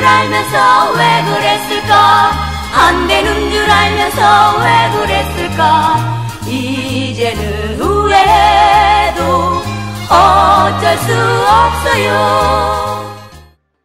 줄 알면서 왜 그랬을까? 안 되는 줄 알면서 왜 그랬을까? 이제는 후회해도 어쩔 수 없어요.